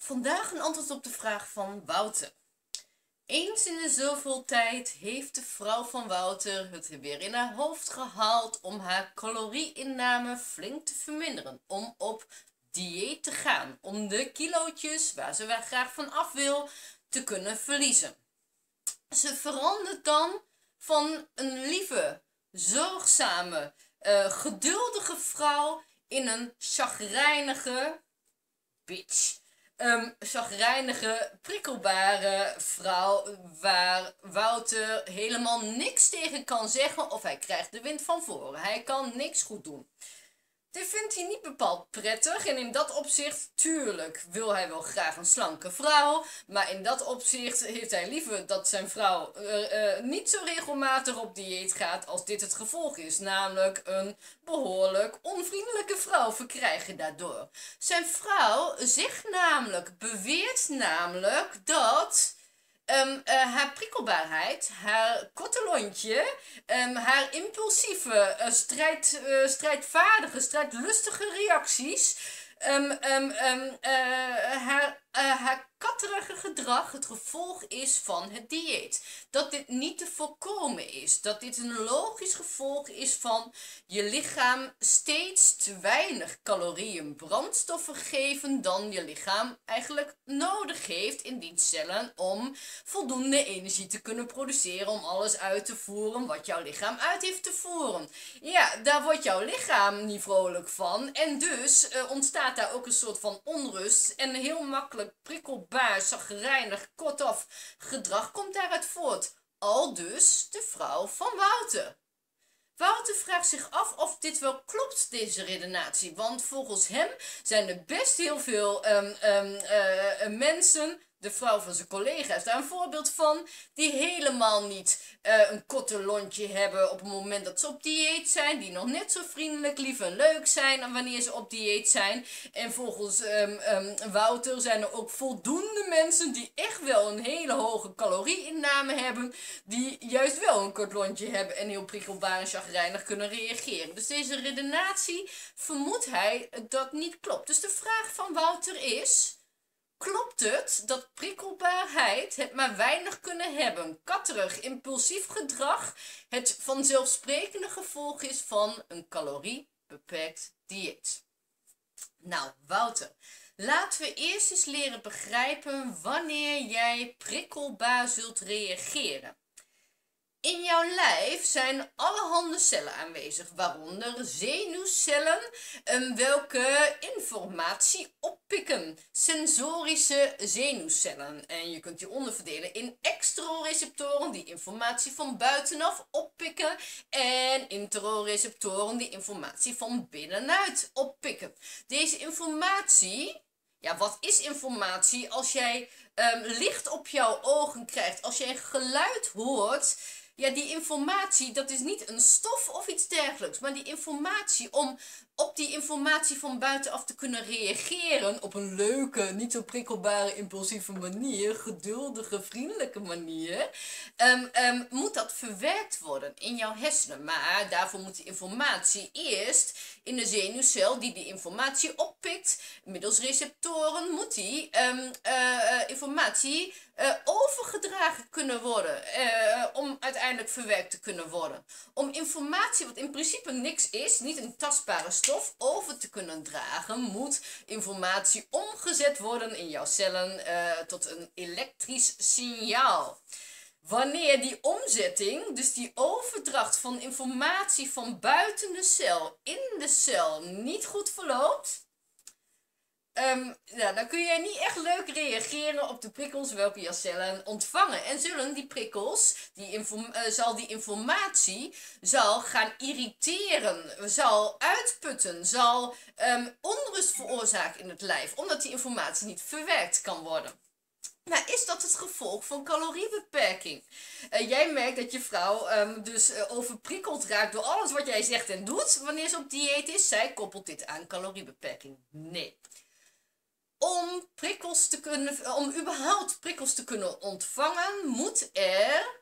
Vandaag een antwoord op de vraag van Wouter. Eens in de zoveel tijd heeft de vrouw van Wouter het weer in haar hoofd gehaald om haar calorieinname flink te verminderen. Om op dieet te gaan. Om de kilootjes waar ze wel graag van af wil te kunnen verliezen. Ze verandert dan van een lieve, zorgzame, uh, geduldige vrouw in een chagrijnige bitch um, chagrijnige, prikkelbare vrouw waar Wouter helemaal niks tegen kan zeggen of hij krijgt de wind van voren. Hij kan niks goed doen. Dit vindt hij niet bepaald prettig en in dat opzicht, tuurlijk, wil hij wel graag een slanke vrouw. Maar in dat opzicht heeft hij liever dat zijn vrouw uh, niet zo regelmatig op dieet gaat als dit het gevolg is. Namelijk een behoorlijk onvriendelijke vrouw verkrijgen daardoor. Zijn vrouw zegt namelijk, beweert namelijk dat Um, haar prikkelbaarheid, haar korte lontje, um, haar impulsieve, uh, strijd, uh, strijdvaardige, strijdlustige reacties, um, haar, haar katterige gedrag het gevolg is van het dieet. Dat dit niet te voorkomen is. Dat dit een logisch gevolg is van je lichaam steeds te weinig calorieën brandstoffen geven dan je lichaam eigenlijk nodig heeft in die cellen om voldoende energie te kunnen produceren om alles uit te voeren wat jouw lichaam uit heeft te voeren. Ja, daar wordt jouw lichaam niet vrolijk van en dus uh, ontstaat daar ook een soort van onrust en heel makkelijk prikkel baas, zagrijnig, kortaf gedrag komt daaruit voort. Al dus de vrouw van Wouter. Wouter vraagt zich af of dit wel klopt, deze redenatie. Want volgens hem zijn er best heel veel um, um, uh, mensen de vrouw van zijn collega is daar een voorbeeld van. Die helemaal niet uh, een korte lontje hebben op het moment dat ze op dieet zijn. Die nog net zo vriendelijk, lief en leuk zijn wanneer ze op dieet zijn. En volgens um, um, Wouter zijn er ook voldoende mensen die echt wel een hele hoge calorieinname hebben. Die juist wel een kort lontje hebben en heel prikkelbaar en chagrijnig kunnen reageren. Dus deze redenatie vermoedt hij dat niet klopt. Dus de vraag van Wouter is... Klopt het dat prikkelbaarheid het maar weinig kunnen hebben, katterig, impulsief gedrag het vanzelfsprekende gevolg is van een caloriebeperkt dieet? Nou, Wouter, laten we eerst eens leren begrijpen wanneer jij prikkelbaar zult reageren. In jouw lijf zijn allerhande cellen aanwezig, waaronder zenuwcellen, um, welke informatie oppikken. Sensorische zenuwcellen. En je kunt die onderverdelen in exteroreceptoren die informatie van buitenaf oppikken en interoreceptoren die informatie van binnenuit oppikken. Deze informatie ja, wat is informatie als jij um, licht op jouw ogen krijgt, als jij geluid hoort ja, die informatie, dat is niet een stof of iets dergelijks. Maar die informatie, om op die informatie van buitenaf te kunnen reageren op een leuke, niet zo prikkelbare, impulsieve manier, geduldige, vriendelijke manier, um, um, moet dat verwerkt worden in jouw hersenen. Maar daarvoor moet die informatie eerst in de zenuwcel die die informatie oppikt, middels receptoren, moet die um, uh, informatie uh, overgedragen kunnen worden, uh, om uiteindelijk verwerkt te kunnen worden. Om informatie, wat in principe niks is, niet een tastbare stof, over te kunnen dragen, moet informatie omgezet worden in jouw cellen uh, tot een elektrisch signaal. Wanneer die omzetting, dus die overdracht van informatie van buiten de cel in de cel niet goed verloopt, Um, dan kun je niet echt leuk reageren op de prikkels welke je cellen ontvangen. En zullen die prikkels, die uh, zal die informatie zal gaan irriteren, zal uitputten, zal um, onrust veroorzaken in het lijf, omdat die informatie niet verwerkt kan worden. Nou, is dat het gevolg van caloriebeperking? Uh, jij merkt dat je vrouw um, dus uh, overprikkeld raakt door alles wat jij zegt en doet wanneer ze op dieet is. Zij koppelt dit aan caloriebeperking. Nee om prikkels te kunnen, om überhaupt prikkels te kunnen ontvangen, moet er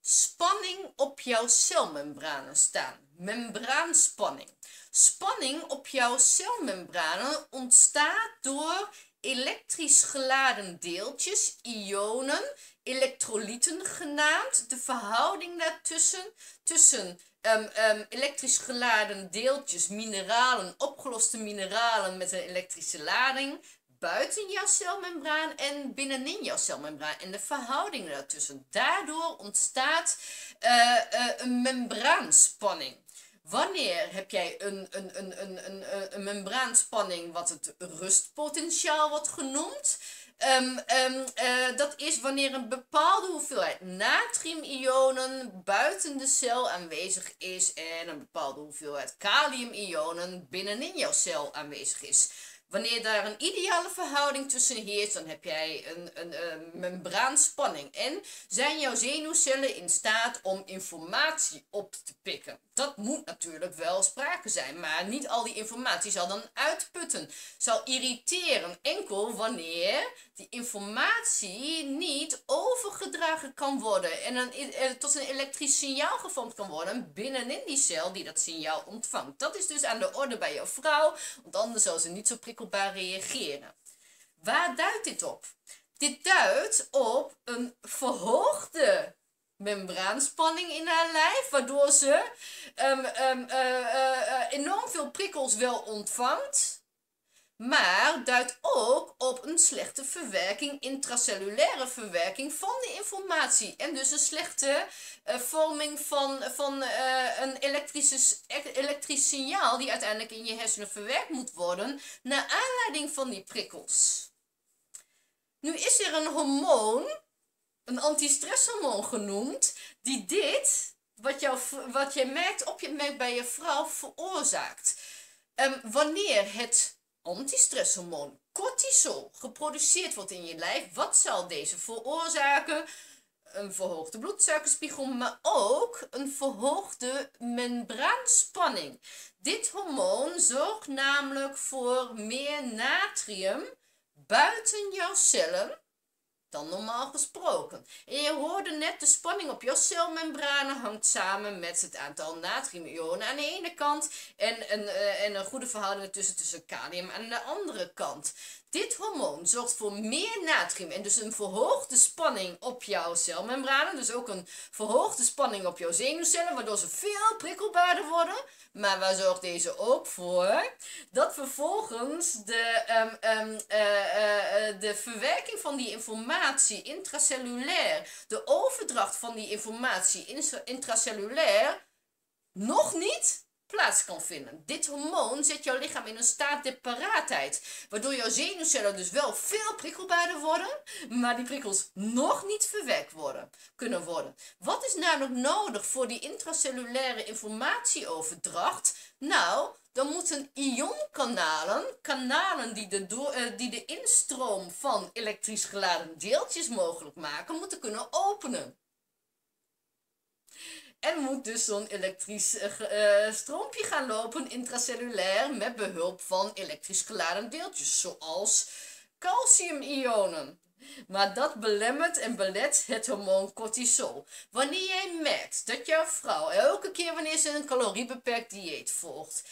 spanning op jouw celmembranen staan. Membraanspanning. Spanning op jouw celmembranen ontstaat door elektrisch geladen deeltjes, ionen, elektrolyten genaamd. De verhouding daartussen, tussen um, elektrisch geladen deeltjes, mineralen, opgeloste mineralen met een elektrische lading, buiten jouw celmembraan en binnenin jouw celmembraan. En de verhouding daartussen. Daardoor ontstaat uh, een membraanspanning. Wanneer heb jij een, een, een, een, een, een membraanspanning wat het rustpotentiaal wordt genoemd? Um, um, uh, dat is wanneer een bepaalde hoeveelheid natriumionen buiten de cel aanwezig is en een bepaalde hoeveelheid kaliumionen binnenin jouw cel aanwezig is. Wanneer daar een ideale verhouding tussen heerst, dan heb jij een, een, een, membraanspanning. En zijn jouw zenuwcellen in staat om informatie op te pikken? Dat moet natuurlijk wel sprake zijn, maar niet al die informatie zal dan uitputten. Zal irriteren enkel wanneer die informatie niet overgedragen kan worden en een, eh, tot een elektrisch signaal gevormd kan worden binnenin die cel die dat signaal ontvangt. Dat is dus aan de orde bij jouw vrouw, want anders zal ze niet zo prikkelbaar reageren. Waar duidt dit op? Dit duidt op een verhoogde membraanspanning in haar lijf, waardoor ze um, um, uh, uh, enorm veel prikkels wel ontvangt, maar duidt ook op een slechte verwerking, intracellulaire verwerking van de informatie. En dus een slechte uh, vorming van, van uh, een elektrische, elektrisch signaal die uiteindelijk in je hersenen verwerkt moet worden naar aanleiding van die prikkels. Nu is er een hormoon, een antistresshormoon genoemd, die dit, wat, jou, wat je merkt op je merkt bij je vrouw, veroorzaakt. Um, wanneer het antistresshormoon cortisol geproduceerd wordt in je lijf, wat zal deze veroorzaken? Een verhoogde bloedsuikerspiegel, maar ook een verhoogde membraanspanning. Dit hormoon zorgt namelijk voor meer natrium buiten jouw cellen dan normaal gesproken. En je hoorde net, de spanning op jouw celmembranen hangt samen met het aantal natriumionen aan de ene kant en een, uh, en een goede verhouding tussen, tussen kalium aan de andere kant. Dit hormoon zorgt voor meer natrium en dus een verhoogde spanning op jouw celmembranen. Dus ook een verhoogde spanning op jouw zenuwcellen, waardoor ze veel prikkelbaarder worden. Maar waar zorgt deze ook voor? Dat vervolgens de, um, um, uh, uh, de verwerking van die informatie intracellulair, de overdracht van die informatie intracellulair, nog niet plaats kan vinden. Dit hormoon zet jouw lichaam in een staat de paraatheid, waardoor jouw zenuwcellen dus wel veel prikkelbaarder worden, maar die prikkels nog niet verwerkt worden, kunnen worden. Wat is namelijk nodig voor die intracellulaire informatieoverdracht? Nou, dan moeten ionkanalen, kanalen die de, door, uh, die de instroom van elektrisch geladen deeltjes mogelijk maken, moeten kunnen openen. En moet dus zo'n elektrisch uh, stroompje gaan lopen intracellulair met behulp van elektrisch geladen deeltjes, zoals calciumionen. Maar dat belemmert en belet het hormoon cortisol. Wanneer jij merkt dat jouw vrouw elke keer wanneer ze een caloriebeperkt dieet volgt,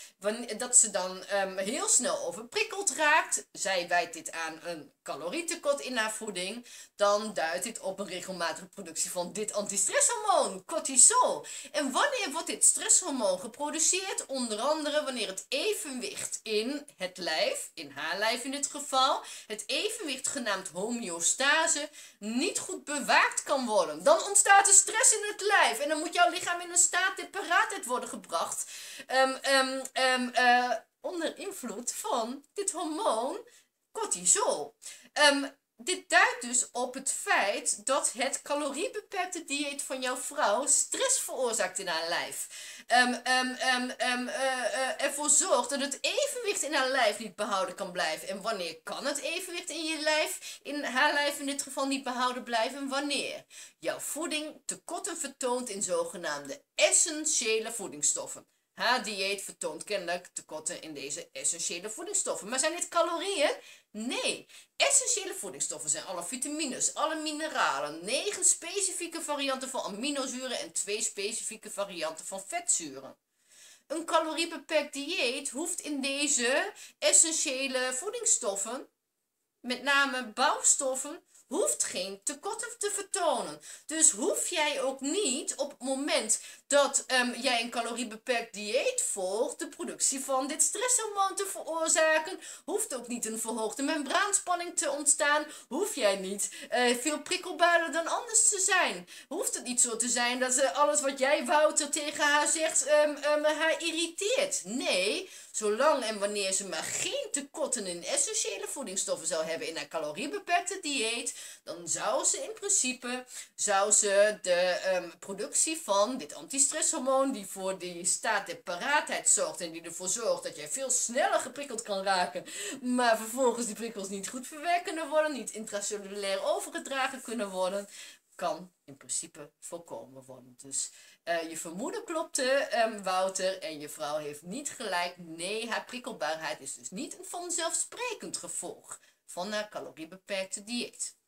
dat ze dan um, heel snel overprikkeld raakt, zij wijt dit aan een calorietekort in haar voeding, dan duidt dit op een regelmatige productie van dit antistresshormoon, cortisol. En wanneer wordt dit stresshormoon geproduceerd? Onder andere wanneer het evenwicht in het lijf, in haar lijf in dit geval, het evenwicht genaamd homeostase, niet goed bewaakt kan worden. Dan ontstaat er stress in het lijf en dan moet jouw lichaam in een staat de paraatheid worden gebracht. Um, um, um, uh, onder invloed van dit hormoon cortisol. Um, dit duidt dus op het feit dat het caloriebeperkte dieet van jouw vrouw stress veroorzaakt in haar lijf. Um, um, ervoor zorgt dat het evenwicht in haar lijf niet behouden kan blijven. En wanneer kan het evenwicht in je lijf, in haar lijf in dit geval niet behouden blijven? Wanneer jouw voeding tekorten vertoont in zogenaamde essentiële voedingsstoffen. Haar dieet vertoont kennelijk tekorten in deze essentiële voedingsstoffen. Maar zijn dit calorieën? Nee. Essentiële voedingsstoffen zijn alle vitamines, alle mineralen, negen specifieke varianten van aminozuren en twee specifieke varianten van vetzuren. Een caloriebeperkt dieet hoeft in deze essentiële voedingsstoffen met name bouwstoffen, hoeft geen tekorten te vertonen. Dus hoef jij ook niet op het moment dat um, jij een caloriebeperkt dieet volgt, de productie van dit stresshormoon te veroorzaken. Hoeft ook niet een verhoogde membraanspanning te ontstaan. Hoef jij niet uh, veel prikkelbaarder dan anders te zijn. Hoeft het niet zo te zijn dat alles wat jij, Wouter, tegen haar zegt, um, um, haar irriteert. Nee, zolang en wanneer ze maar geen tekorten in essentiële voedingsstoffen zou hebben in haar caloriebeperkte dieet, dan zou ze in principe zou ze de um, productie van dit antistresshormoon, die voor die staat der paraatheid zorgt en die ervoor zorgt dat jij veel sneller geprikkeld kan raken, maar vervolgens die prikkels niet goed verwerkt kunnen worden, niet intracellulair overgedragen kunnen worden, kan in principe voorkomen worden. Dus uh, je vermoeden klopte, um, Wouter, en je vrouw heeft niet gelijk. Nee, haar prikkelbaarheid is dus niet een vanzelfsprekend gevolg van haar caloriebeperkte dieet.